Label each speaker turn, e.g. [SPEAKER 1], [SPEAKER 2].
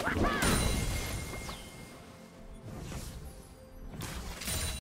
[SPEAKER 1] Woohoo!